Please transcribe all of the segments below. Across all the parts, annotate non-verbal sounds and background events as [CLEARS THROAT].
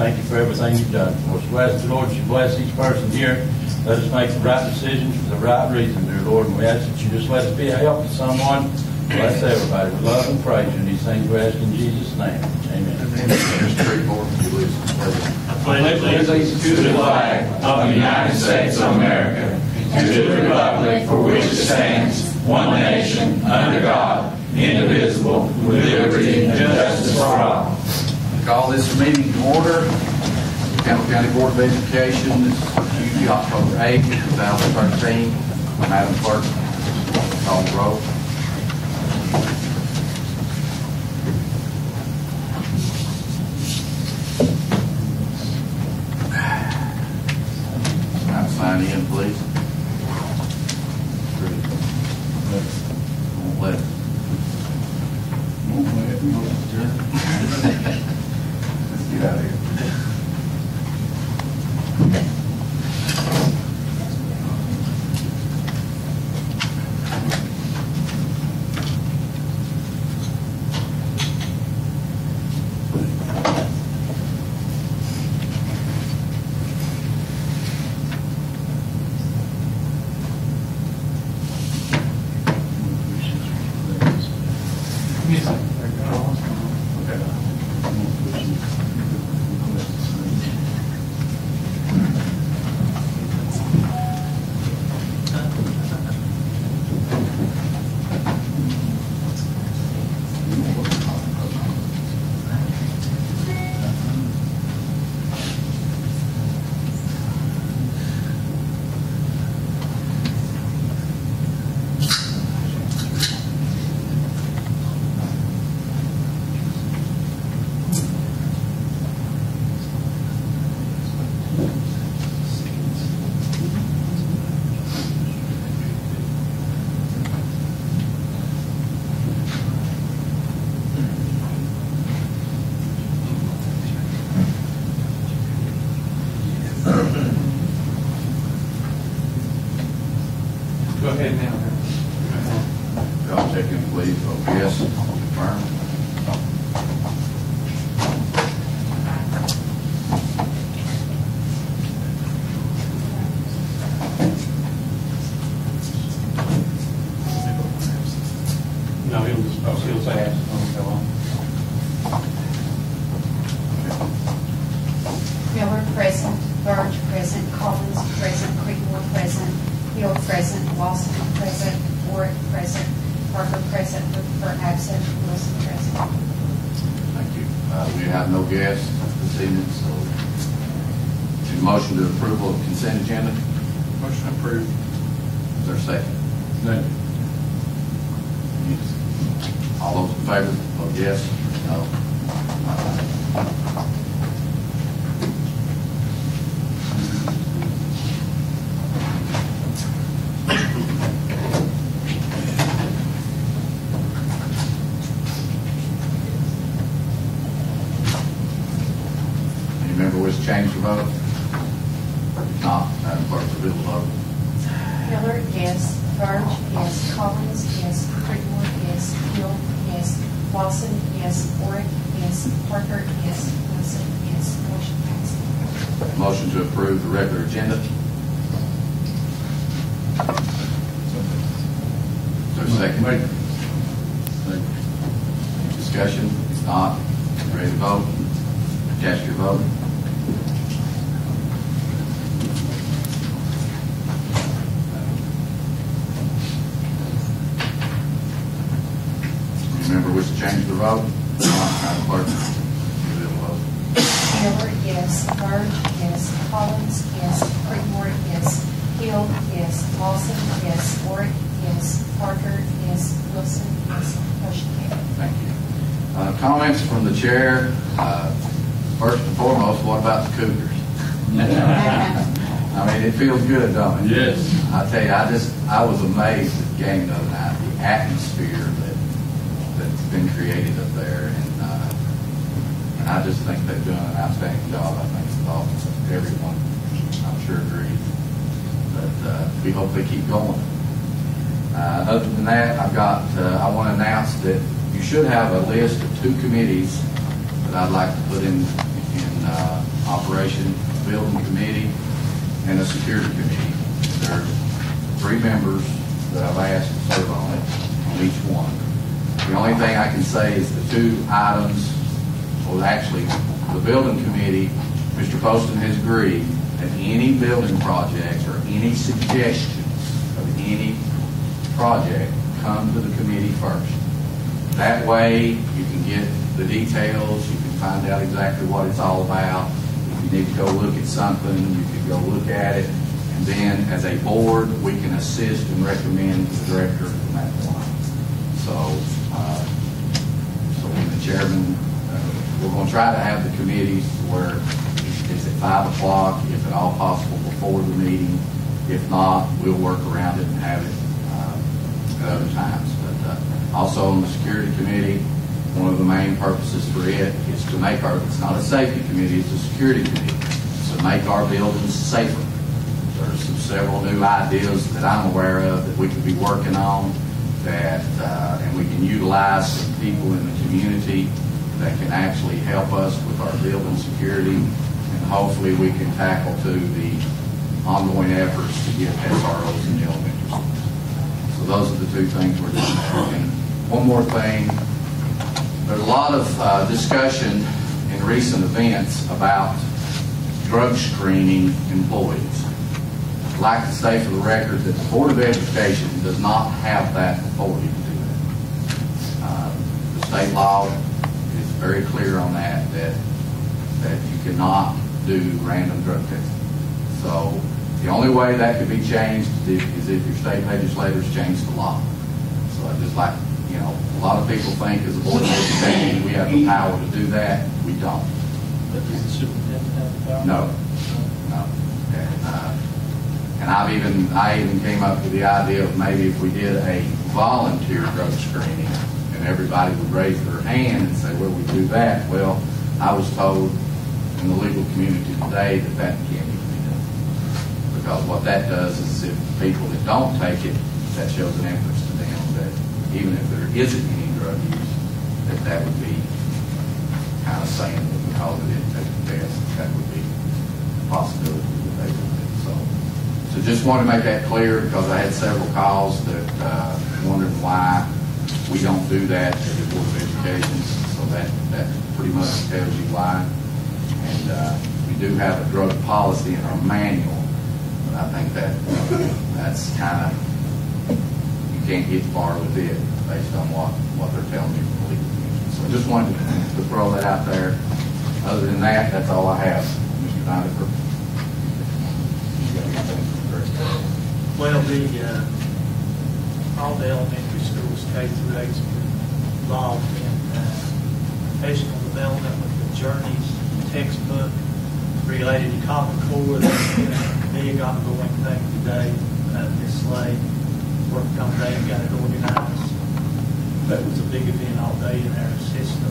Thank you for everything you've done for us. We ask the Lord you bless each person here. Let us make the right decisions for the right reason, dear Lord. And we ask that you just let us be a help to someone. Bless everybody. We love and praise you. And these things we ask in Jesus' name. Amen. Mr. Reed, would you pledge? pledge allegiance to the flag of the United States of America and to the republic for which it stands, one nation, under God, indivisible, with liberty and justice for all. Call this meeting to order. Campbell County Board of Education, this is Tuesday, October 8th, 2013. Madam Clerk, call the roll. Sign in, please. All those in favor, vote yes. No. Any member wish to change their vote? If not, Madam Clerk, reveal the vote. Miller, yes. Burge, yes. Collins, yes. Creekmore, yes. Hill, yes. Lawson, yes. Warwick, yes. Parker, yes. Wilson, yes. Motion passed. Motion to approve the regular agenda. Is there a second? Any Discussion? If not, ready to vote? Cast your vote. Any member wish to change the vote? If not, Madam Clerk, you will vote. Miller, yes. Burge, yes. Collins, yes. Creekmore, yes. Hill, yes. Lawson, yes. Warwick, yes. Parker, yes. Wilson, yes. Motion carried. Thank you. Uh, Comments from the chair. Uh, First and foremost, what about the Cougars? I mean, it feels good, don't it? Yes. I tell you, I just, I was amazed at the game the other night, the atmosphere that, that's been created up there. And, uh, and I just think they've done an outstanding job. I think it's all, everyone, I'm sure agrees. But, uh, we hope they keep going. Uh, Other than that, I've got, uh, I want to announce that you should have a list of two committees that I'd like to put in, in uh, operation, building committee, and a security committee. There are three members that I've asked to serve on it, on each one. The only thing I can say is the two items, well, actually, the building committee, Mr. Poston has agreed that any building projects or any suggestions of any project come to the committee first. That way, you can get the details, you can find out exactly what it's all about. If you need to go look at something, you can go look at it. And then, as a board, we can assist and recommend the director from that point. So, uh, so when the chairman, we're going to try to have the committees where it's at five o'clock, if at all possible, before the meeting. If not, we'll work around it and have it uh, at other times. But uh, also on the security committee, one of the main purposes for it is to make our, it's not a safety committee, it's a security committee. To make our buildings safer. There's some several new ideas that I'm aware of that we could be working on that, uh, and we can utilize people in the community that can actually help us with our building security. And hopefully we can tackle to the ongoing efforts to get SROs in the elementary schools. So those are the two things we're doing. And one more thing, there's a lot of uh, discussion in recent events about drug screening employees. I'd like to say for the record that the Board of Education does not have that authority to do that. Uh, The state law very clear on that, that, that you cannot do random drug testing. So the only way that could be changed is is if your state legislators change the law. So I just like, you know, a lot of people think as a Board of Education, we have the power to do that. We don't. But does the superintendent have the power? No, no. And, uh, and I've even, I even came up with the idea of maybe if we did a volunteer drug screening, and everybody would raise their hand and say, well, we do that. Well, I was told in the legal community today that that can't be done. Because what that does is if people that don't take it, that shows an interest to them that even if there isn't any drug use, that that would be kind of saying that because they didn't take the test, that would be a possibility that they would do. So, so just wanted to make that clear because I had several calls that uh, wondered why we don't do that at the Board of Education. So that, that pretty much tells you why. And uh, we do have a drug policy in our manual, but I think that, that's kind of, you can't get far with it based on what, what they're telling you from legal. So I just wanted to throw that out there. Other than that, that's all I have. Mr. Donifer? Well, the, uh, all the elementary eight, have been involved in uh, professional development with the Journeys textbook related to Common Core. That's a big ongoing thing today. Uh, Ms. Slade worked on that and got it organized. That was a big event all day in our system.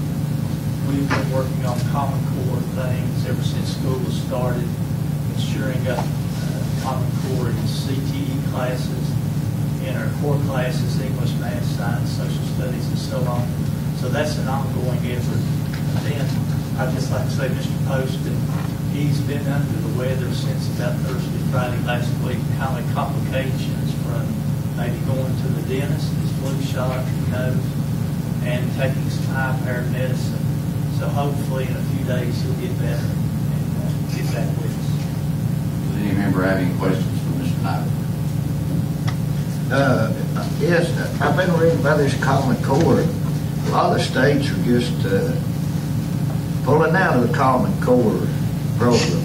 We've been working on Common Core things ever since school was started, ensuring up uh, Common Core in CTE classes, in our core classes, English, math, science, social studies, and so on. So that's an ongoing effort. And then, I'd just like to say, Mr. Poston, he's been under the weather since about Thursday, Friday last week, kind of complications from maybe going to the dentist, his flu shot, who knows, and taking some high-powered medicine. So hopefully in a few days he'll get better and uh, get back with us. Does any member have any questions for Mr. Knight? Uh, Yes, I've been reading about this Common Core. A lot of states are just uh, pulling out of the Common Core program.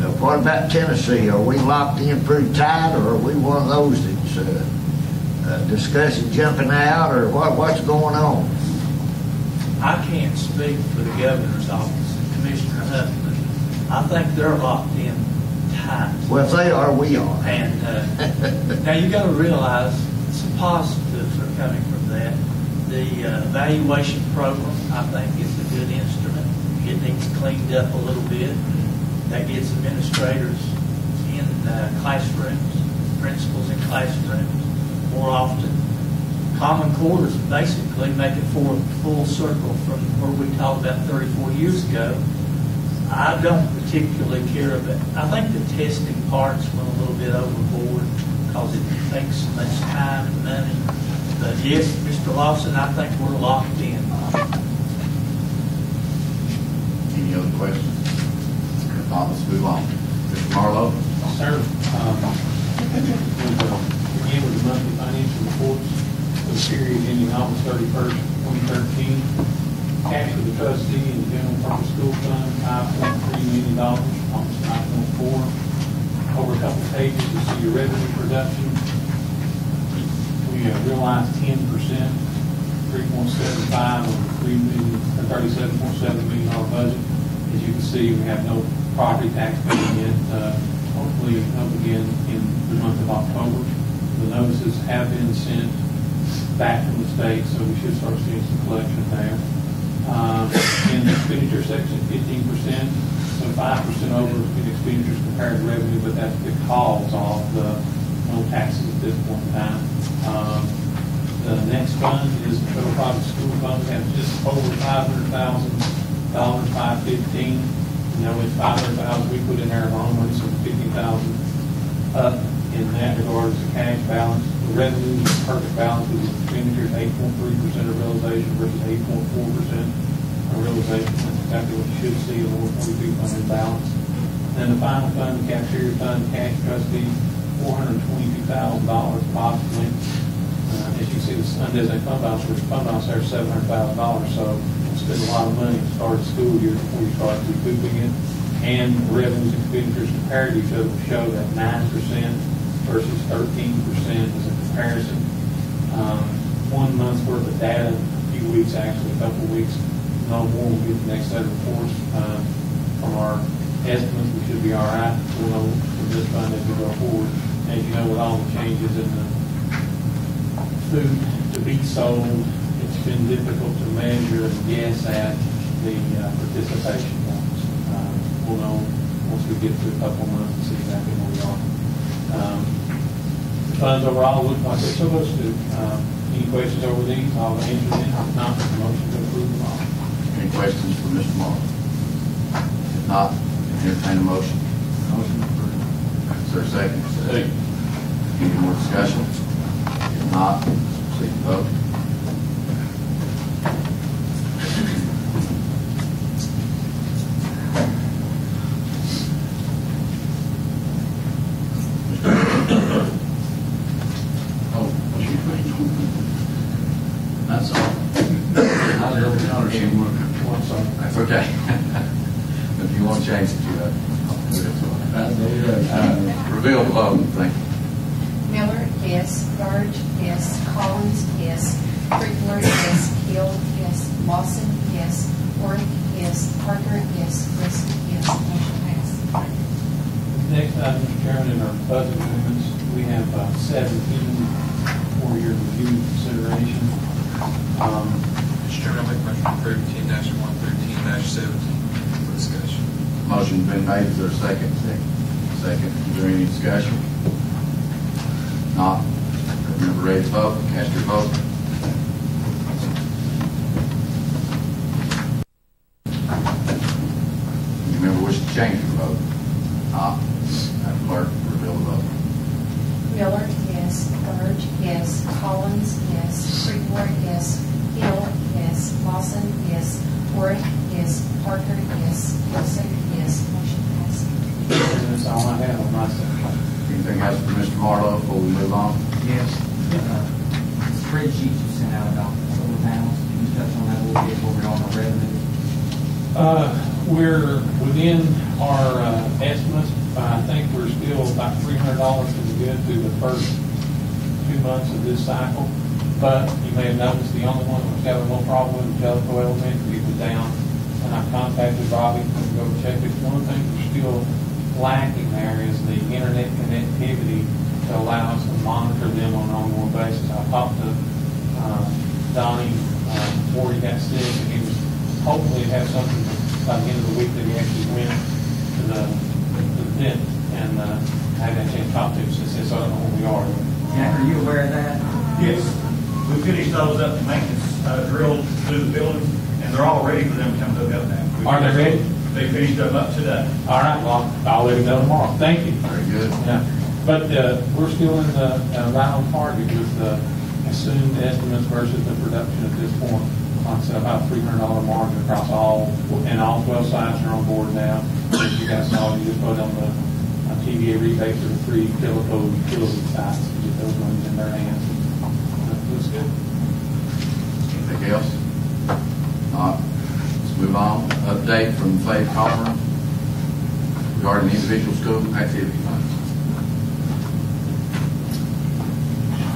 Uh, What about Tennessee? Are we locked in pretty tight, or are we one of those that's uh, uh, discussing jumping out, or what? what's going on? I can't speak for the governor's office, and Commissioner Huffman. I think they're locked in tight. Well, if they are, we are. And uh, [LAUGHS] now you got to realize some positives are coming from that. The uh, evaluation program, I think, is a good instrument. It needs cleaned up a little bit. That gets administrators in uh, classrooms, principals in classrooms more often. Common Core is basically making full, full circle from where we talked about 34 years ago. I don't particularly care about, I think the testing parts went a little bit overboard because it takes so much time and money. But yes, Mr. Lawson, I think we're locked in. Any other questions? If not, let's move on. Mr. Marlowe? Sir, um, with, again, with the monthly financial reports for the period ending August thirty-first, twenty thirteen, cash for the trustee and general purpose school fund, five point three million dollars, almost five point four. Over a couple of pages, you see your revenue production. We have realized ten percent, three point seven five of the three million, dollar budget. As you can see, we have no property tax payment yet, uh, hopefully up again in the month of October. The notices have been sent back from the state, so we should start seeing some collection there. Um, In the expenditure section, fifteen percent, so five percent over in expenditures compared to revenue, but that's because of the no taxes at this point in time. Um, The next fund is the federal private school fund, we have just over five hundred thousand dollars, five fifteen. You know, hundred thousand, we put in our money, so fifteen thousand up in that regard is the cash balance. Revenue perfect balance the expenditures, eight point three percent of realization versus eight point four percent of realization. That's exactly what you should see one forty-two fund balance. Then the final fund, the cafeteria fund, cash trustee, four hundred twenty-two thousand dollars possibly. Uh, As you see, the undesignated fund balance, which fund balance there is seven hundred thousand dollars, so we spend a lot of money to start the school year before you start recouping it. And revenues and expenditures compared to each other show that nine percent versus thirteen percent is a comparison. Um, One month's worth of data, a few weeks, actually, a couple weeks, no more, we'll get the next set of reports. Um, From our estimates, we should be all right. We'll know from this fund as we go forward. As you know, with all the changes in the food to be sold, it's been difficult to measure and guess at the uh, participation levels. Um, We'll know, once we get through a couple months and see exactly where we are. Um, funds overall look like they're supposed to. Um, Any questions over these, I'll answer them. If not, the motion to approve them all. Any questions for Mr. Marlowe? If not, entertain a motion. Motion approved. Is there a second? Second. Any more discussion? If not, proceed to vote. Oh, what's your question? That's all. I don't know if you want- One, sorry. That's okay. If you want to change it, you have. Uh, Reveal the vote, thank you. Miller, yes. Burge, yes. Collins, yes. Creekmore, yes. Hill, yes. Lawson, yes. Warwick, yes. Parker, yes. Wilson, yes. Motion passed. Next item, Mr. Chairman, in our budget amendments, we have uh, 17 four-year review consideration. Um, Mr. Chairman, I'll make a motion to approve ten one through ten seventeen for discussion. Motion's been made, is there a second? Second. Is there any discussion? Not. Remember, ready to vote, cast your vote. You remember wish to change your vote? Not. Madam Clerk, reveal the vote. Miller, yes. Burge, yes. Collins, yes. Creekmore, yes. Hill, yes. Lawson, yes. Warwick, yes. Parker, yes. Wilson, yes. Motion passed. And that's all I have on my section. Anything else for Mr. Marlowe before we move on? Yes. Uh, Spreadsheet you sent out about solar panels, can you touch on that a little bit, where we are on revenue? Uh, We're within our uh, estimates. I think we're still about three hundred dollars to the good through the first two months of this cycle. But you may have noticed the only one that was having a little problem with Jellicoe Elementary was down. And I contacted Robbie to go check it. One thing we're still lacking there is the internet connectivity to allow us to monitor them on an ongoing basis. I talked to uh, Donnie uh, before he got sick, and he was hopefully have something by the end of the week that he actually went to the, to the pit, and uh, I haven't had a chance to talk to him since then, so I don't know where we are. Jack, are you aware of that? Yes, we finished those up, maintenance uh, drilled through the building, and they're all ready for them to come hook up now. Are they ready? They finished them up today. All right, well, I'll let him know tomorrow. Thank you. Very good. Yeah, but uh, we're still in the, uh, right on target with the assumed estimates versus the production at this point. Like I said, about three hundred dollar margin across all, and all twelve sites are on board now. As you guys saw, you just put on the on TVA rebate for the three kilovolt utility sites, to get those ones in their hands. That Looks good. Anything else? Not. Let's move on. Update from Faith Comer regarding individual school activity funds.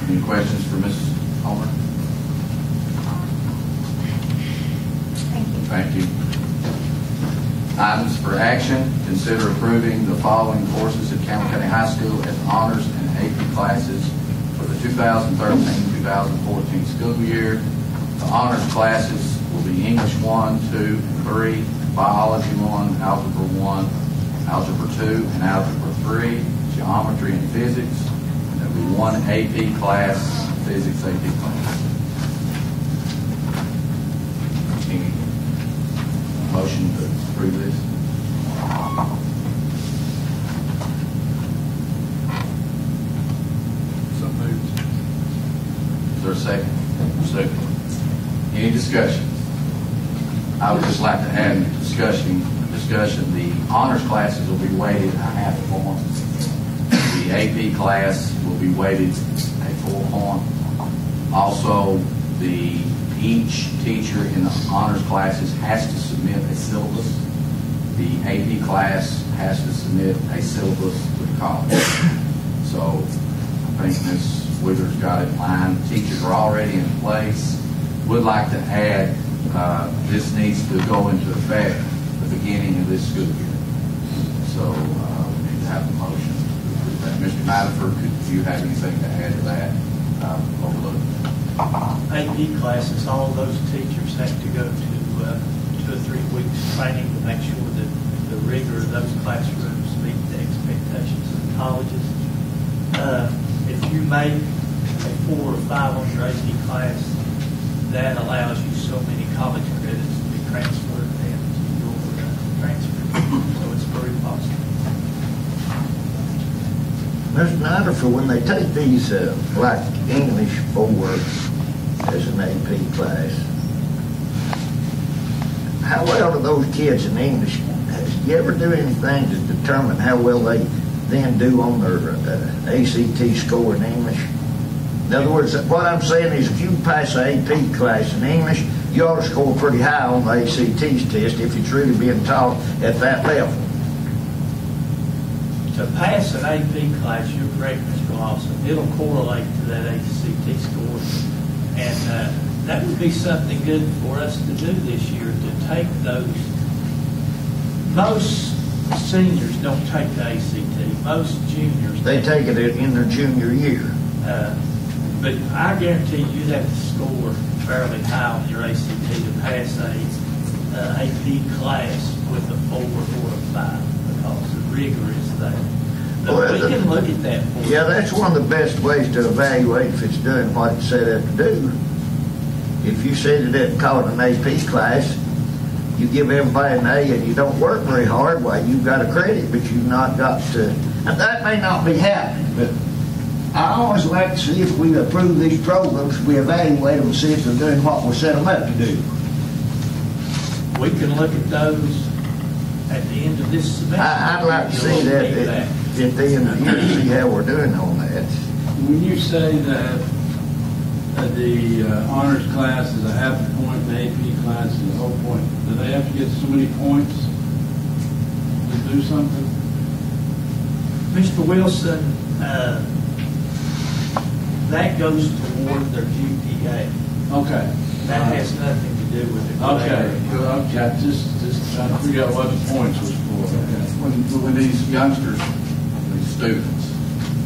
Any questions for Mrs. Comer? Thank you. Thank you. Items for action, consider approving the following courses at Campbell County High School as honors and AP classes for the 2013-2014 school year. The honors classes will be English 1, 2, and 3, Biology 1, Algebra 1, Algebra 2, and Algebra 3, Geometry and Physics, and there'll be one AP class, Physics AP class. Any motion to approve this? So moved. Is there a second? Second. Any discussion? I would just like to add discussion, discussion, the honors classes will be weighted a half a point. The AP class will be weighted a full point. Also, the, each teacher in the honors classes has to submit a syllabus. The AP class has to submit a syllabus to the college. [COUGHS] So I think Ms. Withers got it in line. Teachers are already in place. Would like to add, uh, this needs to go into effect the beginning of this school year. So uh, we need to have a motion Mr. Matterford, could you have anything to add to that? Uh, Overlook. AP classes, all those teachers have to go to uh, two or three weeks training to make sure that the rigor of those classrooms meet the expectations of the colleges. Uh, If you make a four or five on your AP class, that allows you so many college credits to be transferred into your uh, transfer. So it's very possible. Mr. Snyder, for when they take these, uh, like English four as an AP class, how well do those kids in English, has you ever do anything to determine how well they then do on their uh, ACT score in English? In other words, what I'm saying is if you pass an AP class in English, you ought to score pretty high on the ACTs test if it's really being taught at that level. To pass an AP class, you're correct, Mr. Lawson, it'll correlate to that ACT score. And uh, that would be something good for us to do this year, to take those. Most seniors don't take the ACT, most juniors. They take it in their junior year. Uh, But I guarantee you'd have to score fairly high on your ACT to pass a uh, AP class with a four or a five, because the rigor there. But Well, we can look at that for. Yeah, that's one of the best ways to evaluate if it's doing what it set out to do. If you said it didn't call it an AP class, you give everybody an A and you don't work very hard, why, you've got a credit, but you've not got to, and that may not be happening, but I always like to see if we approve these programs, we evaluate them see if they're doing what we set them up to do. We can look at those at the end of this semester. I, I'd like to see that Look at at, at the end of the year, see how we're doing on that. When you say that uh, the uh, honors class is a half a point, the AP class is a whole point, do they have to get so many points to do something? Mr. Wilson, uh, that goes toward their GPA. Okay. That has nothing do with grade. Okay, well, just, just trying to figure out what the points was for. When, when these youngsters, these students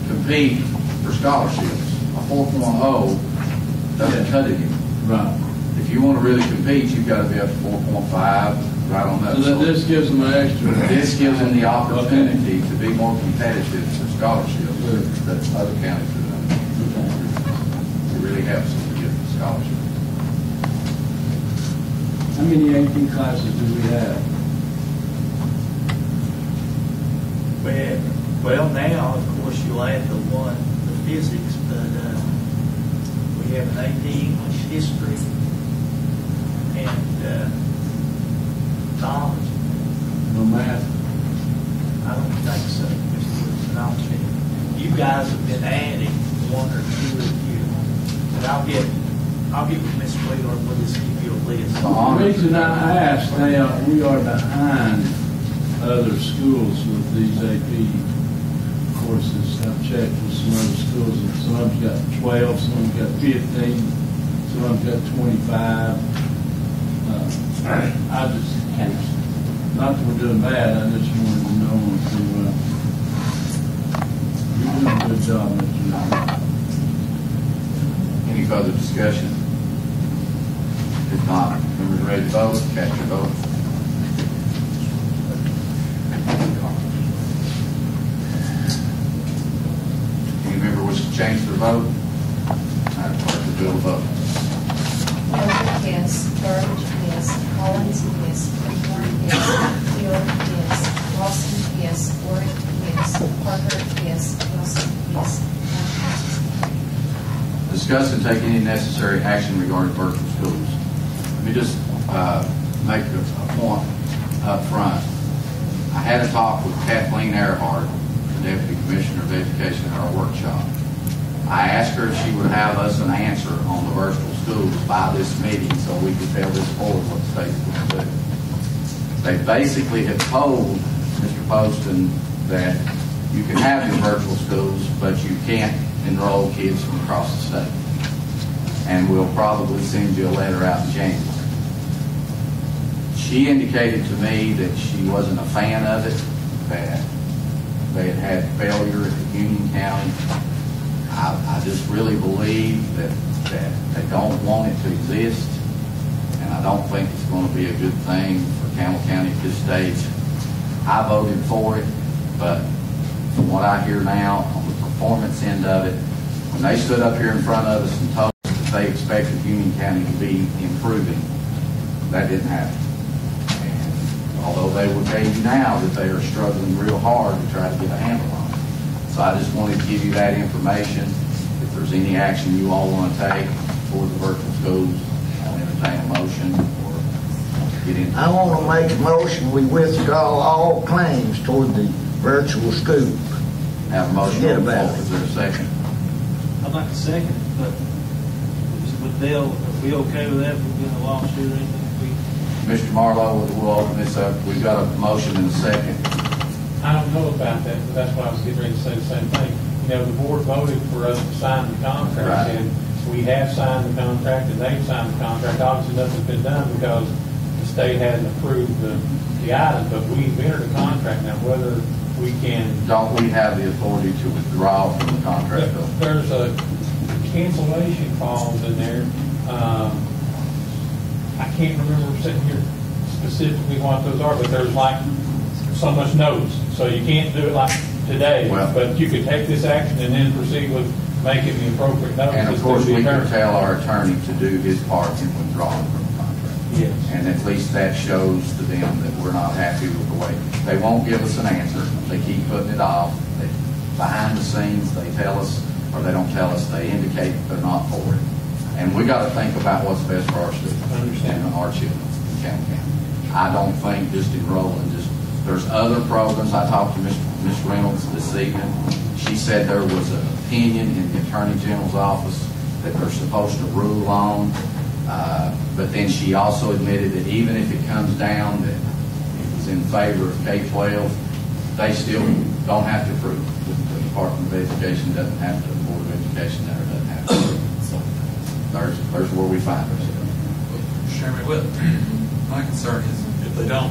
compete for scholarships, a 4.0 doesn't cut it. Right. If you want to really compete, you've got to be up to 4.5, right on that. So that this gives them an extra. This gives them the opportunity to be more competitive for scholarships that other counties are doing. It really helps them to get the scholarship. How many AP classes do we have? Well, well, now, of course, you'll add the one, the physics, but, uh, we have an AP English history and, uh, knowledge. No math. I don't think so, Mr. Wilson, I'll check. You guys have been adding one or two a year, but I'll get, I'll get with Ms. Wheeler, and we'll just give you a list. The reason I asked, now, we are behind other schools with these AP courses. I've checked with some other schools, and some of them's got twelve, some of them got fifteen, some of them got twenty-five. Uh, I just, not that we're doing bad, I just wanted to know if, uh, you're doing a good job, Mr. Any further discussion? If not, members ready to vote, cast your vote. Any member wish to change their vote? Madam Clerk, the bill vote. Miller, yes. Burge, yes. Collins, yes. Creekmore, yes. Hill, yes. Lawson, yes. Warwick, yes. Parker, yes. Wilson, yes. Discuss and take any necessary action regarding virtual schools. Let me just uh, make a point up front. I had a talk with Kathleen Airhart, the Deputy Commissioner of Education at our workshop. I asked her if she would have us an answer on the virtual schools by this meeting so we could tell this board what the state's going to do. They basically have told Mr. Poston that you can have your virtual schools, but you can't enroll kids from across the state. And we'll probably send you a letter out in January. She indicated to me that she wasn't a fan of it, that they had had failure at Union County. I, I just really believe that, that they don't want it to exist, and I don't think it's going to be a good thing for Campbell County at this stage. I voted for it, but from what I hear now, on the performance end of it, when they stood up here in front of us and told us that they expected Union County to be improving, that didn't happen. And although they will tell you now that they are struggling real hard to try to get a handle on it. So I just wanted to give you that information. If there's any action you all want to take toward the virtual schools, I'll entertain a motion or get in. I want to make a motion, we withdraw all claims toward the virtual school. Have a motion Forget on the about floor. it. Is there a second? I'd like to second it, but is- with Dale, are we okay with that? We're getting a lawsuit or anything? Mr. Marlowe, we'll open this up. We've got a motion and a second. I don't know about that, but that's why I was getting ready to say the same thing. You know, the board voted for us to sign the contract, Right. and we have signed the contract, and they've signed the contract. Obviously, nothing's been done because the state hasn't approved the, the item, but we've entered a contract now, whether we can Don't we have the authority to withdraw from the contract? though? There's a cancellation clause in there. Um, I can't remember sitting here specifically what those are, but there's like so much notice. So you can't do it like today, Well- but you could take this action and then proceed with making the appropriate notice. And of course, we can tell our attorney to do his part in withdrawing from the contract. Yes. And at least that shows to them that we're not happy with the way, they won't give us an answer. They keep putting it off. They, behind the scenes, they tell us, or they don't tell us, they indicate they're not for it. And we gotta think about what's best for our students. Understand. In Campbell County. I don't think just enrolling, just, there's other programs. I talked to Ms. Reynolds this evening. She said there was an opinion in the Attorney General's office that they're supposed to rule on. Uh, But then she also admitted that even if it comes down that it was in favor of K-12, they still don't have to approve. The the Department of Education doesn't have to, the Board of Education there doesn't have to. So there's, there's where we find ourselves. Chairman, well, [CLEARS THROAT] my concern is if they don't,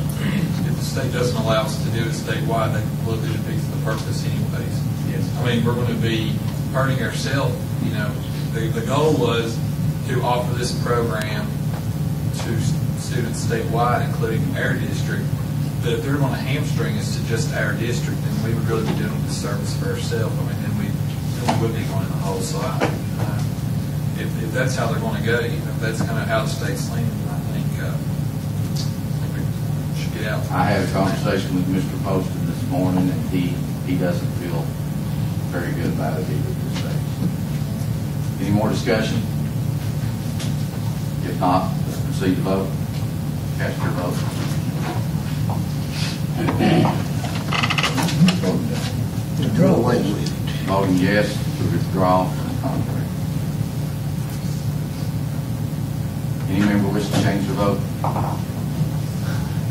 if the state doesn't allow us to do it statewide, that completely defeats the purpose anyways. Yes. I mean, we're going to be hurting ourselves, you know. The, the goal was to offer this program to students statewide, including our district. But if they're going to hamstring us to just our district, then we would really be doing a disservice for ourselves. I mean, then we, then we would be going in the hole. So I, if, if that's how they're going to go, you know, if that's kind of how the state's leaning, I think, uh, I think we should get out. I had a conversation with Mr. Poston this morning, and he, he doesn't feel very good about it either at this stage. Any more discussion? If not, let's proceed to vote. Cast your vote. Withdraw away. Voting yes to withdraw from the contract. Any member wish to change their vote?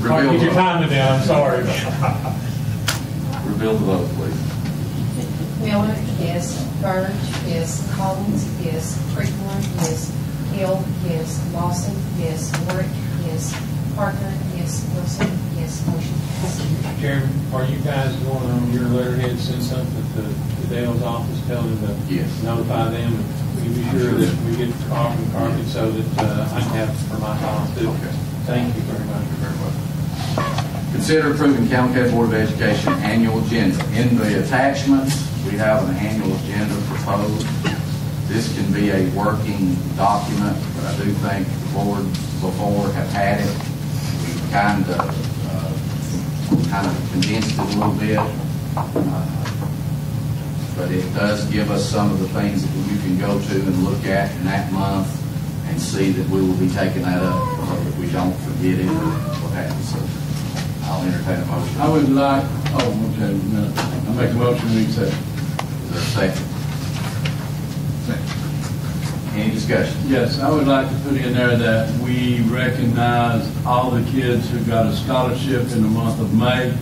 Reveal get the your vote. timing down, I'm sorry. [LAUGHS] Reveal the vote, please. Miller, yes. Bird, yes. Collins, yes. Creekmore, yes. Hill, yes. Lawson, yes. Warwick, yes. Parker, yes. Wilson, yes. Motion passed. Chairman, are you guys going on your letterhead, and send something to the Dale's office, tell them to Yes. notify them, and we be sure that we get the carbon carpet so that uh, I can have it for my file too. Okay. Thank you very much. Very well. Consider approving Campbell County Board of Education annual agenda. In the attachments, we have an annual agenda proposed. This can be a working document, but I do think the board before have had it. We kind of, uh, kind of condensed it a little bit. Uh, But it does give us some of the things that you can go to and look at in that month and see that we will be taking that up so that we don't forget it or what you. So I'll entertain a motion. I would like, oh, okay, no, I make a motion to accept. Is there a second? Any discussion? Yes, I would like to put in there that we recognize all the kids who got a scholarship in the month of May.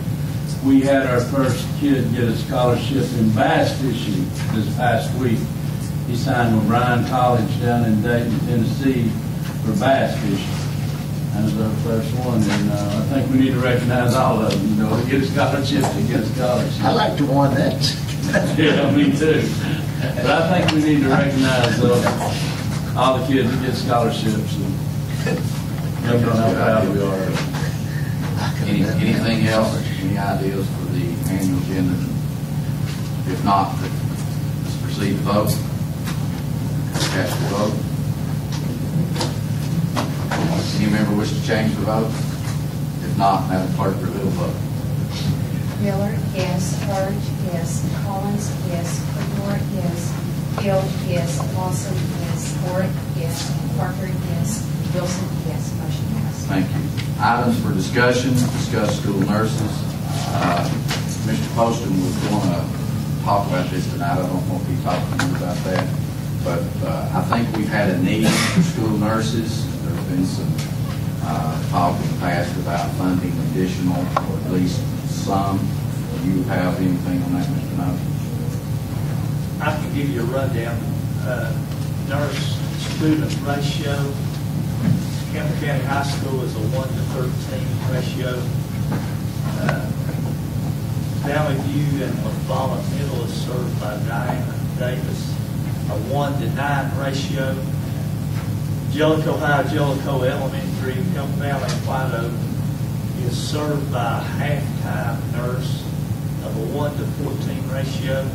We had our first kid get a scholarship in bass fishing this past week. He signed with Bryan College down in Dayton, Tennessee for bass fishing. That was our first one, and uh, I think we need to recognize all of them, you know, they get a scholarship, they get a scholarship. I like the one that's, [LAUGHS] Yeah, me too. But I think we need to recognize uh, all the kids that get scholarships and let them know how proud we are. Any, anything else, any ideas for the annual agenda? If not, let's proceed to vote. Cast your vote. Any member wish to change the vote? If not, Madam Clerk, reveal the vote. Miller, yes. Bird, yes. Collins, yes. Creekmore, yes. Hill, yes. Lawson, yes. Warwick, yes. Parker, yes. Wilson, yes. Motion passed. Thank you. Items for discussion, discuss school nurses. Uh, Mr. Poston was going to talk about this tonight. I don't want to be talking to you about that. But uh, I think we've had a need for school nurses. There's been some uh, talk in the past about funding additional, or at least some. Do you have anything on that, Mr. Nutt? I can give you a rundown. Uh, Nurse-student ratio, Campbell County High School is a 1 to 13 ratio. Uh, Valley View and LaFollette Middle is served by Diana Davis, a 1 to 9 ratio. Jellicoe High, Jellicoe Elementary, Valley, and White Oak is served by a half-time nurse of a 1 to 14 ratio.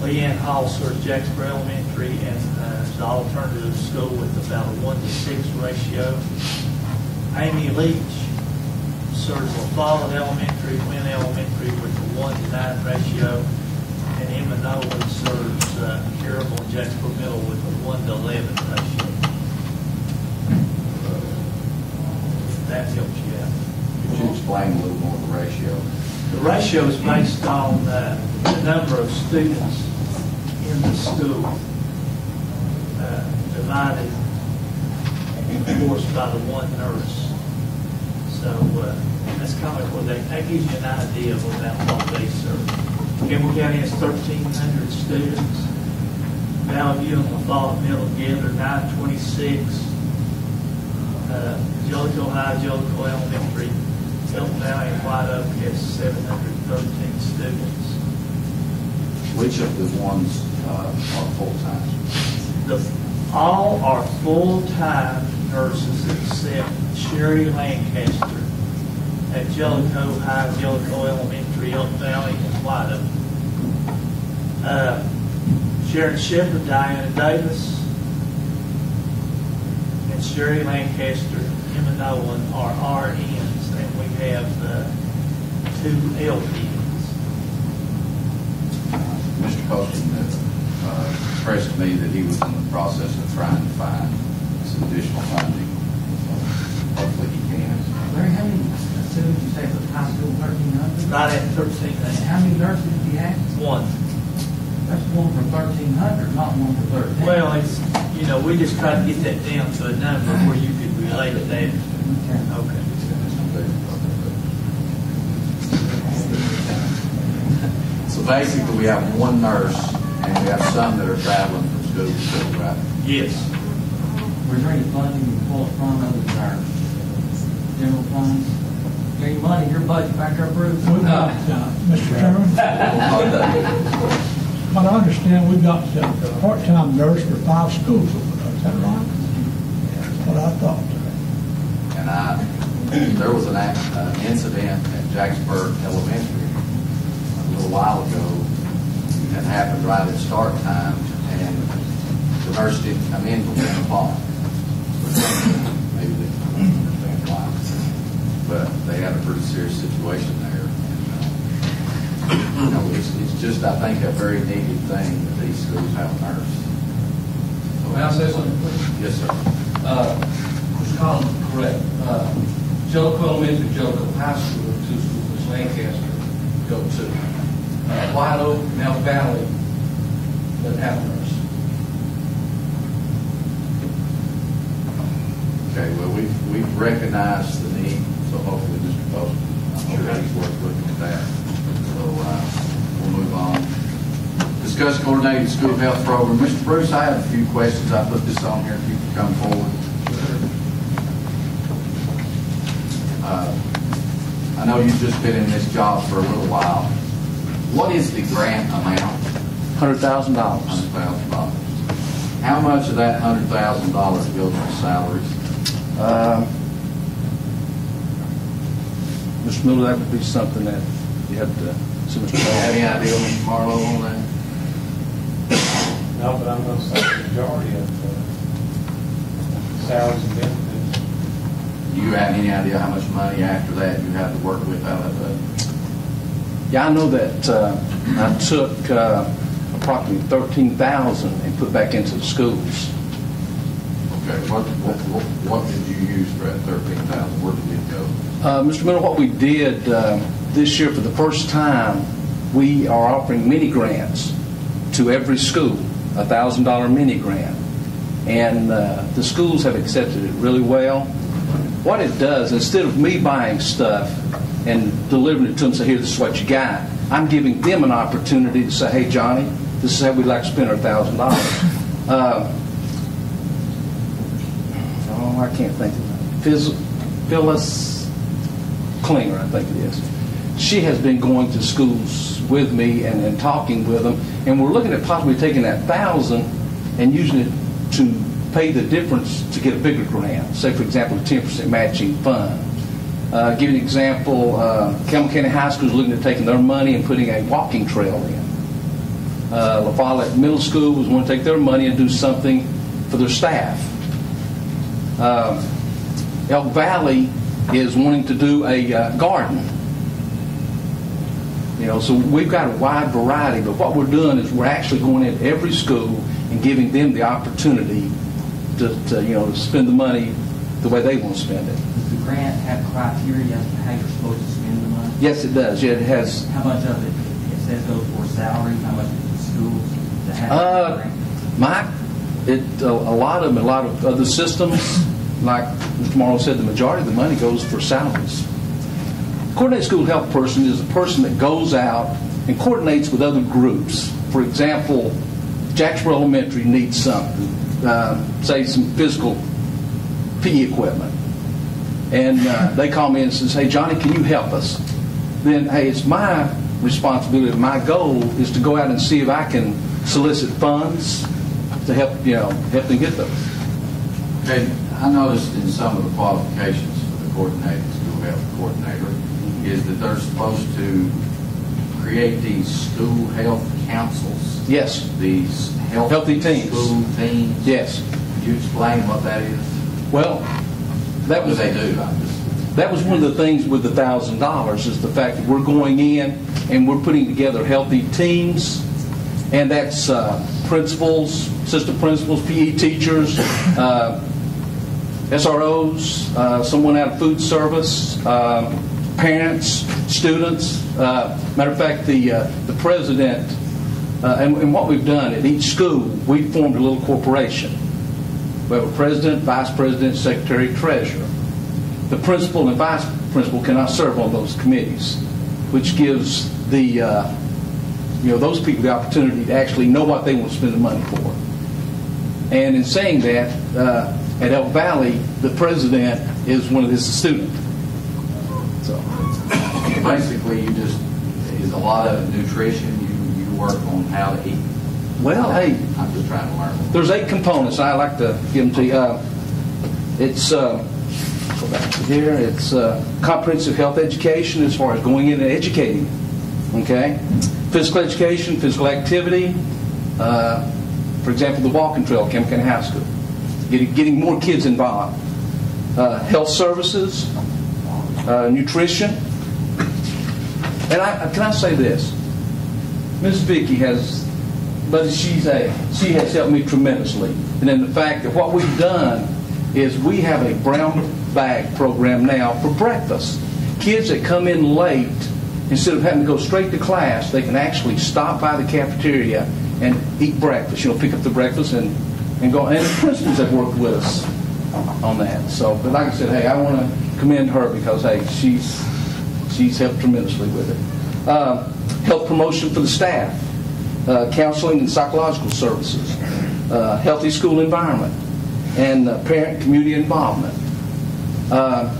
Leanne Hall serves Jacksboro Elementary and uh, the alternative school with about a one to six ratio. Amy Leach serves LaFollette Elementary, Wynn Elementary with a one to nine ratio. And Emma Nolan serves uh, Carroll and Jacksboro Middle with a one to eleven ratio. That helps you out. Could you explain a little more of the ratio? The ratio is based on uh, the number of students in the school, uh, divided, of course, by the one nurse. So uh, that's kind of what they, that gives you an idea of about what they serve. Campbell County has 1,300 students. Valley and LaFollette Middle together, 926. Uh, Jellicoe High, Jellicoe Elementary, Elk Valley and White Oak has 713 students. Which of the ones uh, are full-time? The, all are full-time nurses except Sherry Lancaster at Jellicoe High, Jellicoe Elementary, Elk Valley, and White Oak. Uh, Sharon Shepherd, Diana Davis, and Sherry Lancaster, Emma Nolan are RNs, and we have uh, two LPNs. Mr. Colston uh, expressed to me that he was in the process of trying to find some additional funding. So Hopefully he can. Larry, how many students you say for the high school, thirteen hundred? Right at thirteen And how many nurses do you have? One. That's one for thirteen hundred, not one for thirteen. Well, it's, you know, we just tried to get that down to a number where you could relate it there. Okay. Okay. So basically, we have one nurse, and we have some that are traveling from school to school, right? Yes. Was there any funding you pull from other than our general funds? Any money, your budget back there, Bruce? We've got, uh, Mr. Chairman, But I understand, we've got a part-time nurse for five schools over there, is that right? That's what I thought. And I, there was an ac- uh, incident at Jacksboro Elementary a little while ago that happened right at start time, and the nurse didn't come in till ten o'clock. Maybe they didn't understand why, but they had a pretty serious situation there. And, uh, You know, it's, it's just, I think, a very needed thing that these schools have a nurse. So- May I say something, please? Yes, sir. Uh, Mr. Collins is correct. Uh, Jellico Elementary, Jellico High School, two schools Lancaster go to. Uh, White Oak Elk Valley doesn't have a nurse. Okay, well, we've, we've recognized the need, so hopefully Mr. Poston, I'm sure he's worth looking at that. So, uh, we'll move on. Discuss coordinated school health program. Mr. Bruce, I have a few questions. I put this on here if you could come forward. Uh, I know you've just been in this job for a little while. What is the grant amount? Hundred thousand dollars. Hundred thousand dollars. How much of that hundred thousand dollars goes on salaries? Mr. Miller, that would be something that you have to, see Mr. Do have any idea, Mr. Marlowe, on that? No, but I'm going to say the majority of uh, salaries and benefits. Do you have any idea how much money after that you have to work with out of the, Yeah, I know that uh, I took uh, approximately thirteen thousand and put back into the schools. okay, what, what, what- what did you use for that thirteen thousand? Where did it go? Uh, Mr. Miller, what we did uh, this year for the first time, we are offering mini grants to every school, a $1,000 mini grant. And uh, the schools have accepted it really well. What it does, instead of me buying stuff and delivering it to them, say, here, this is what you got, I'm giving them an opportunity to say, hey, Johnny, this is how we'd like to spend our $1,000. Uh, oh, I can't think of it. Phyllis Klinger, I think it is. She has been going to schools with me and, and talking with them, and we're looking at possibly taking that thousand and using it to pay the difference to get a bigger grant. Say, for example, a 10% matching fund. Uh, give an example, uh, Campbell County High School is looking at taking their money and putting a walking trail in. Uh, LaFollette Middle School was going to take their money and do something for their staff. Um, Elk Valley is wanting to do a uh, garden. You know, so we've got a wide variety, but what we're doing is we're actually going into every school and giving them the opportunity to, to you know, to spend the money the way they want to spend it. Does the grant have criteria as to how you're supposed to spend the money? Yes, it does. Yeah, it has. How much of it, it says goes for salaries, how much is for schools to have? Uh, the? Mike, it, a, a lot of them, a lot of other systems, like Mr. Morrow said, the majority of the money goes for salaries. Coordinated school health person is a person that goes out and coordinates with other groups. For example, Jacksboro Elementary needs something, uh, say some physical PE equipment. And uh, they call me and says, hey, Johnny, can you help us? Then, hey, it's my responsibility, my goal is to go out and see if I can solicit funds to help, you know, help them get those. I noticed in some of the qualifications for the school health coordinator is that they're supposed to create these school health councils, Yes, these health. Healthy teams. School teams. yes. Could you explain what that is? Well, that What was, they do? That was one of the things with the thousand dollars is the fact that we're going in and we're putting together healthy teams, and that's uh, principals, assistant principals, PE teachers, uh, SROs, uh, someone out of food service, uh, parents, students. Uh, Matter of fact, the, uh, the president, uh, and and what we've done at each school, we've formed a little corporation. We have a president, vice president, secretary, treasurer. The principal and vice principal cannot serve on those committees, which gives the, uh, you know, those people the opportunity to actually know what they want to spend the money for. And in saying that, at Elk Valley, the president is one of his students. So, Basically, you just, is a lot of nutrition, you, you work on how to eat. well, hey, I'm just trying to learn. There's eight components. I like to give them to you. Uh, It's, uh, go back to here, it's uh, comprehensive health education as far as going in and educating, okay? Physical education, physical activity, uh, for example, the walking trail, County High School, getting, getting more kids involved. Uh, Health services, uh, nutrition. And I, can I say this? Ms. Vicki has but she's a, she has helped me tremendously. And then the fact that what we've done is we have a brown bag program now for breakfast. Kids that come in late, instead of having to go straight to class, they can actually stop by the cafeteria and eat breakfast. You know, pick up the breakfast and, and go. And the principals have worked with us on that. So, but like I said, hey, I want to commend her because hey, she's she's helped tremendously with it. Uh, health promotion for the staff uh, counseling and psychological services, uh, healthy school environment, and uh, parent community involvement. Uh,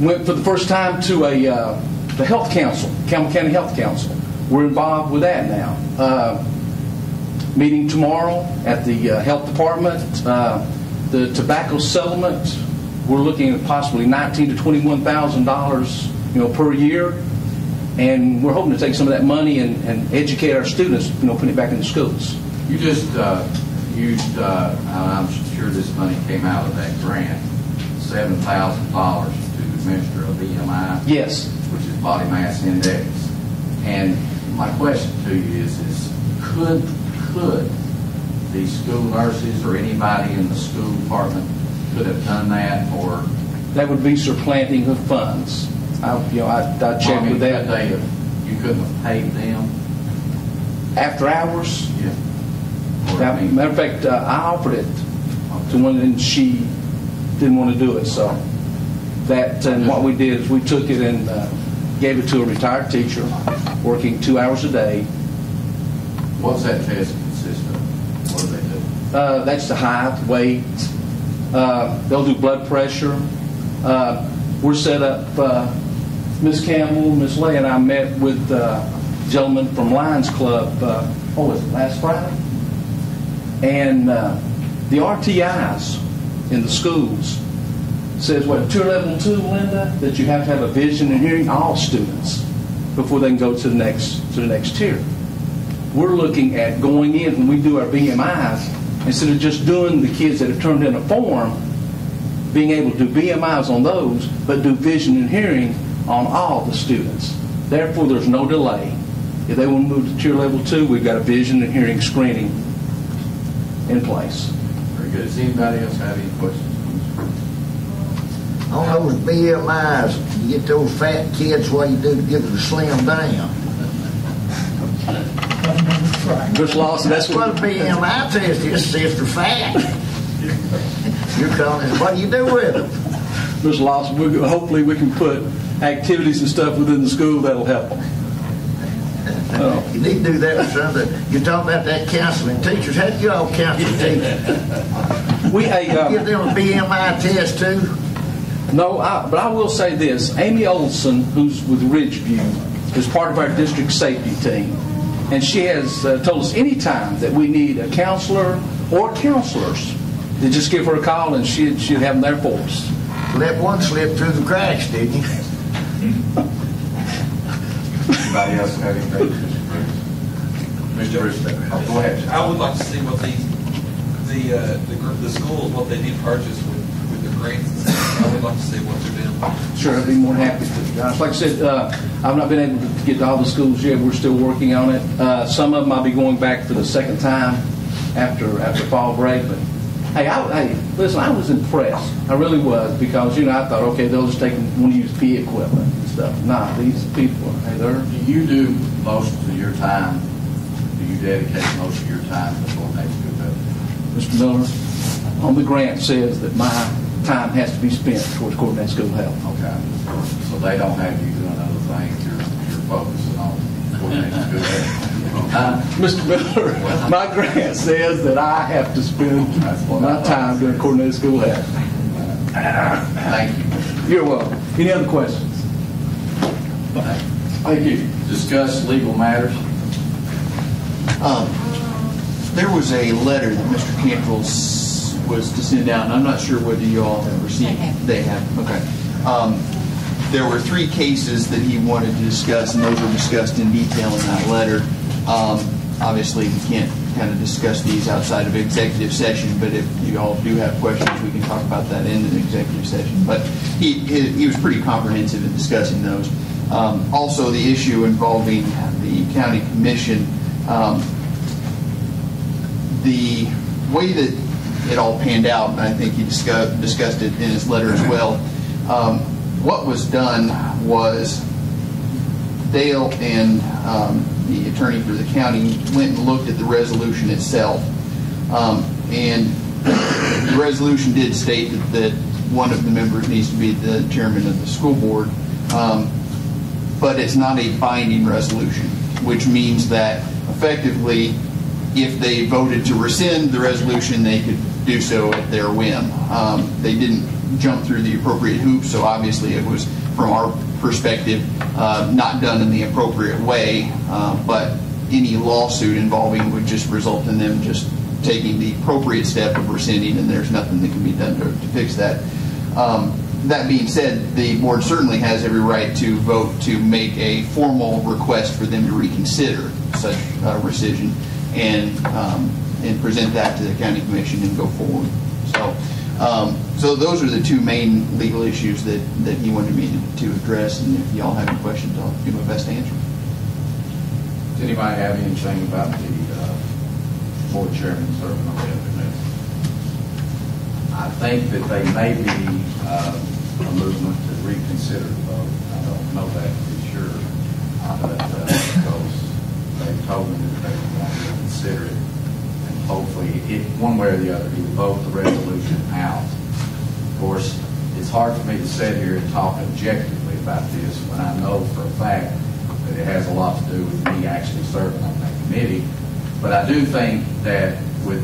went for the first time to a uh, the health council, Campbell County Health Council. We're involved with that now. Meeting tomorrow at the uh, health department. Uh, the tobacco settlement. We're looking at possibly nineteen to twenty-one thousand dollars, you know, per year and we're hoping to take some of that money and, and educate our students, you know, put it back in the schools. You just uh, used, uh, I'm sure this money came out of that grant, seven thousand dollars to administer a BMI. Yes. Which is body mass index. And my question to you is, is could, could the school nurses or anybody in the school department could have done that or? That would be supplanting of funds. I, you know, I, I checked with that. Could they have, you couldn't have paid them? After hours? Yeah. Now, I mean, matter of fact, uh, I offered it to one, and she didn't want to do it. So that, and what we did is we took it and uh, gave it to a retired teacher, working two hours a day. What's that test consist of? What do they do? Uh, that's the height, weight. Uh, they'll do blood pressure. Uh, we're set up. Uh, Miss Campbell, Miss Lay, and I met with uh, a gentleman from Lions Club. Uh, what was it last Friday? And uh, the RTIs in the schools says what tier level two, Linda, that you have to have a vision and hearing all students before they can go to the next to the next tier. We're looking at going in when we do our BMIs instead of just doing the kids that have turned in a form, being able to do BMIs on those, but do vision and hearing on all the students. Therefore, there's no delay. If they want to move to tier level two, we've got a vision and hearing screening in place. Very good. Does anybody else have any questions? On those BMIs, you get those fat kids, what you do to get them to slim down? Mr. Lawson, that's That's what BMI test is, says they're fat. You're calling it, what do you do with them? Mr. Lawson, we, hopefully we can put activities and stuff within the school that'll help them. Oh. You need to do that with some of the, you're talking about that counseling teachers, how do you all counsel teachers? We, um, Give them a BMI test too? No, I, but I will say this. Amy Olson, who's with Ridgeview, is part of our district safety team. And she has uh, told us anytime that we need a counselor or counselors, to just give her a call and she'd, she'd have them there for us. Let one slip through the cracks, didn't you? Anybody else have anything? Mr. Bruce, oh, go ahead. I would like to see what the, the, uh, the, gr- the schools, what they did purchase with, with the grants and stuff I would like to see what they're doing. Sure, I'd be more than happy to, Josh. Like I said, uh, I've not been able to get to all the schools yet. We're still working on it. Uh, Some of them I'll be going back for the second time after, after fall break, but hey, I, hey, listen, I was impressed. I really was, because, you know, I thought, okay, they'll just take, want to use P equipment and stuff. Nah, these people, hey, they're, Do you do most of your time, do you dedicate most of your time Hays School Building? Mr. Miller, on the grant says that my time has to be spent towards Coordinated School Health. Okay. So they don't have you doing other things, you're, you're focusing on Fort Hays School health. [LAUGHS] Huh? Mr. Miller, my grant says that I have to spend That's my time doing coordinated school health. Thank you. You're welcome. Any other questions? Thank you. Discuss legal matters. Um, There was a letter that Mr. Cantrell's was to send out, and I'm not sure whether you all have received. They have. They have, okay. Um, There were three cases that he wanted to discuss, and those were discussed in detail in that letter. Um, Obviously, we can't kind of discuss these outside of executive session, but if you all do have questions, we can talk about that in an executive session. But he, he he was pretty comprehensive in discussing those. Um, Also, the issue involving the county commission, um, the way that it all panned out, and I think he discussed, discussed it in his letter as well, um, what was done was Dale and um, the attorney for the county went and looked at the resolution itself. Um, And the resolution did state that- that one of the members needs to be the chairman of the school board. Um, but it's not a binding resolution, which means that effectively, if they voted to rescind the resolution, they could do so at their whim. Um, They didn't jump through the appropriate hoops, so obviously it was, from our perspective, uh, not done in the appropriate way, Uh, but any lawsuit involving would just result in them just taking the appropriate step of rescinding, and there's nothing that can be done to to fix that. Um, That being said, the board certainly has every right to vote to make a formal request for them to reconsider such uh, rescission and, um, and present that to the county commission and go forward. So, um, so those are the two main legal issues that, that he wanted me to address, and if y'all have any questions, I'll do my best to answer. Does anybody have anything about the uh, board chairman serving on the other committee? I think that they may be uh, a movement to reconsider the vote. I don't know that for sure, but uh, because they told me that they want to consider it, hopefully, it, one way or the other, he would vote the resolution out. Of course, it's hard for me to sit here and talk objectively about this when I know for a fact that it has a lot to do with me actually serving on that committee. But I do think that with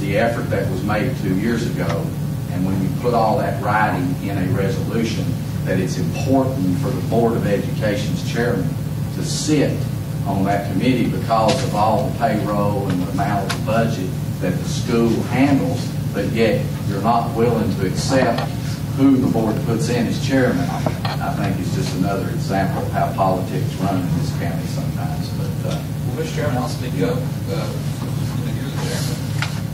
the effort that was made two years ago, and when you put all that writing in a resolution, that it's important for the Board of Education's chairman to sit on that committee because of all the payroll and the amount of the budget that the school handles, but yet you're not willing to accept who the board puts in as chairman, I think is just another example of how politics run in this county sometimes. But, uh, Well, Mr. Chairman, I'll speak up. Uh, you're the chairman.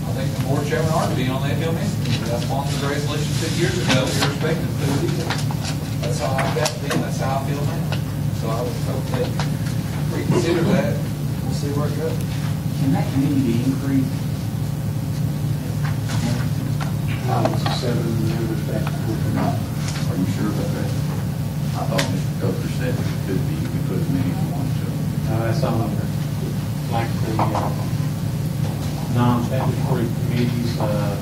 I think the board chairman ought to be on that committee. I sponsored the resolution two years ago, irrespective of who it is. That's how I felt then, that's how I feel now. So I would hope they reconsider that. We'll see where it goes. Can that committee be increased? It's a seven-member staff. Are you sure about that? I thought Mr. Coker said it could be, we put as many as we wanted to. Now, that's on there. Like the uh, non-statutory committees, uh,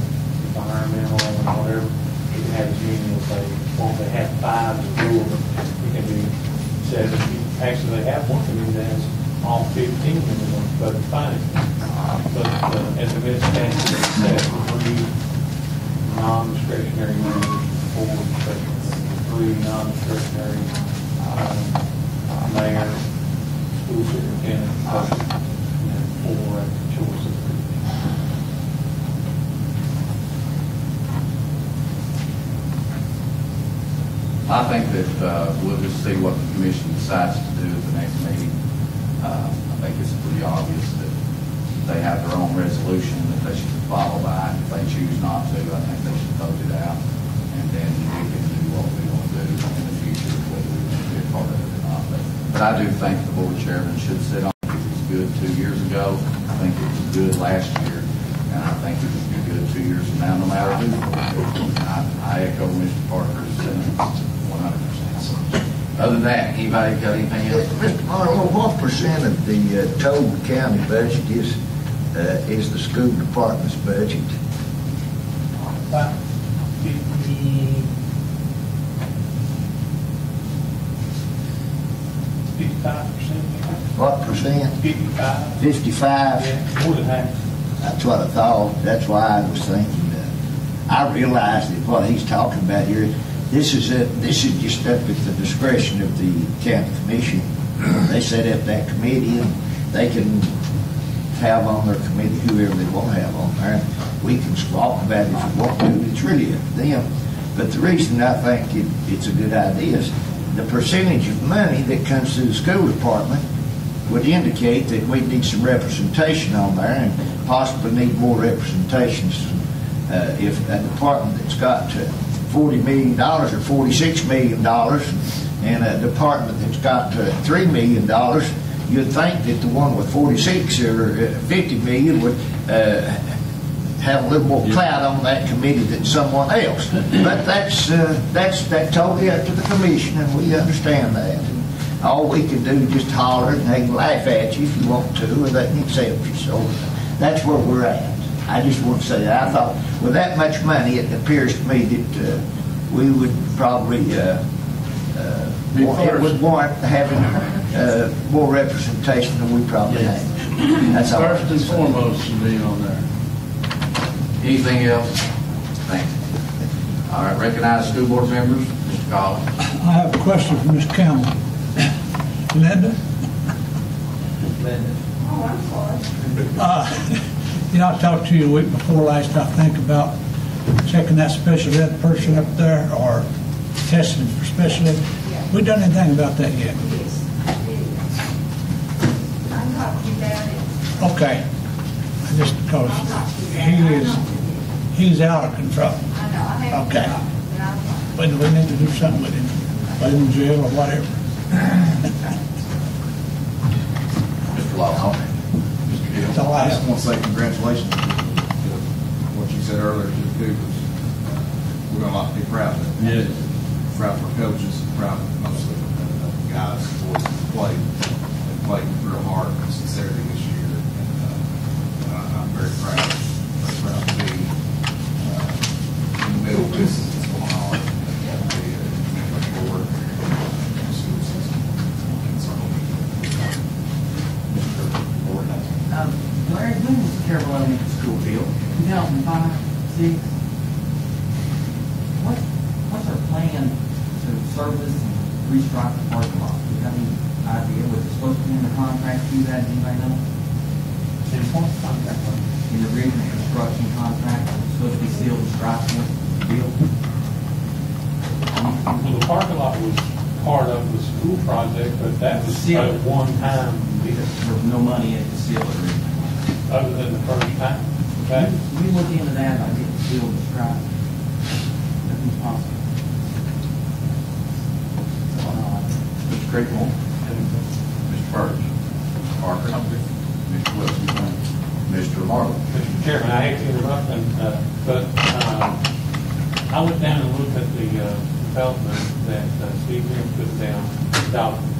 environmental and whatever, you can have as many as they want. They have five as a rule, but you can do seven. Actually, they have one committee that has all fifteen members, but fine. But uh, at the best statute, it's set three non-discretionary members, four three non-discretionary, um, mayor, school superintendent, and four at the choice of the. I think that uh, we'll just see what the commission decides to do at the next meeting. Uh, I think it's pretty obvious that they have their own resolution that they should follow by. If they choose not to, I think they should vote it out. and then we can do what we want to do in the future, whether we want to be a part of it or not. But- But I do think the board chairman should sit on, it was good two years ago, I think it was good last year, and I think it will be good two years from now, no matter who. I I echo Mr. Parker's sentiments one hundred percent. Other than that, anybody got anything else? Mr. Marlowe, what percent of the uh, total county budget is, uh, is the school department's budget? About fifty, fifty-five percent, What percent? fifty-five, Fifty-five? yeah, more than half. That's what I thought, that's why I was thinking that. I realized that what he's talking about here, this is, a- this is just up at the discretion of the county commission. They set up that committee and they can have on their committee whoever they want to have on there. We can talk about it if we want to, it's really up to them. But the reason I think it, it's a good idea is the percentage of money that comes to the school department would indicate that we need some representation on there and possibly need more representations. Uh, If a department that's got uh, $40 million or $46 million and a department that's got uh, $3 million, you'd think that the one with 46 or uh, 50 million would uh, have a little more clout on that committee than someone else. But that's, uh, that's, that's totally up to the commission, and we understand that. And All we can do is just holler, and they can laugh at you if you want to, or they can accept you. So that's where we're at. I just want to say that. I thought, with that much money, it appears to me that uh, we would probably, uh, uh, Be it would warrant having uh, more representation than we probably have. That's all. First and foremost should be on there. Anything else? Thank you. All right, recognize school board members, Mr. Collins. I have a question for Ms. Campbell. Linda? Linda. Oh, I'm sorry. Uh, [LAUGHS] You know, I talked to you the week before last, I think, about checking that special ed person up there, or testing for special ed. We done anything about that yet? Yes, it is. I can talk to you about it. Okay. I Just because he is, he's out of control. I know, I haven't Okay. but We, we need to do something with him, put him in jail or whatever. Mr. Lawson. That's all I I just want to say congratulations to what you said earlier to the Cougars. We're going to like to be proud of it. Yes. Proud of our coaches, proud of mostly the guys, boys that played, that played real hard and sincerely this year. And uh, I'm very proud, very proud to be uh, in the middle of this, that's going on. And to be a member of the board, uh, the school system. And certainly, uh, Mr. Board has Um, Larry, when was Carroll Elementary School built? 2005, 6? What, what's our plan to service and restripe the parking lot? Do you have any idea? Was it supposed to be in the contract to do that? Does anybody know? And what contract was it? In the original construction contract, it was supposed to be sealed and striped once it was built? Well, the parking lot was part of the school project, but that was Yeah. a one-time deal, There was no money in it to seal it or anything. other than the first time. Okay? We look into that, I get it sealed and striped. Nothing's possible. Uh, Mr. Creekmore. Mr. Burge. Mr. Parker. Mr. Wilson. Mr. Marlowe. Mr. Chairman, I hate to interrupt, and, uh, but um, I went down and looked at the uh, development that uh, Steve Graham put down, Dalton,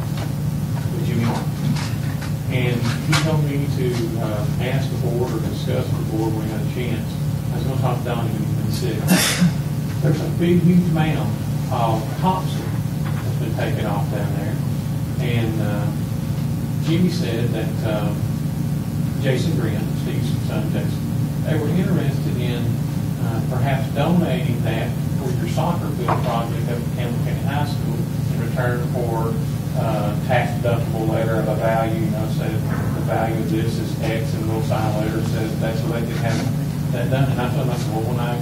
Jimmy And he told me to uh, ask the board or discuss the board when we had a chance. I was going to talk to Donnie when he. There's a big, huge mound of topsoil that's been taken off down there. And uh, Jimmy said that um, Jason Green, Steve's son Jason, they were interested in uh, perhaps donating that for your soccer field project at Campbell County High School in return for uh, tax deductible letter of a value, you know, said the value of this is X and a little sign letter says that's so they can have that done. And I told them, I said, well, when I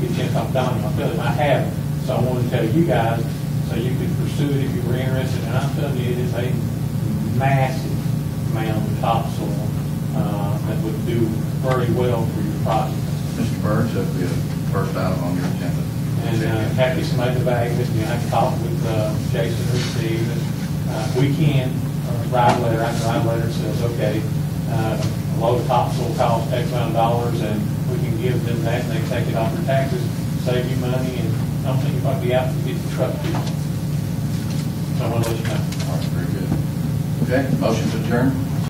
get a chance talk to Donnie, I'll tell I have it. So I wanted to tell you guys so you could pursue it if you were interested. And I'm telling you, it is a massive mound of topsoil uh, that would do very well for your project. Mr. Burge, that'll be the first item on your agenda. And uh, have to somebody to bag it, you have to talk with uh, Jason or Steve. And, uh, We can uh, write a letter, can write a letter says, okay, uh, a load of topsoil costs X amount of dollars, and we can give them that, and they take it off their taxes, save you money, and I don't think you'd probably be out to get the truck people. So I want to let you know. All right, very good. Okay, motion to adjourn?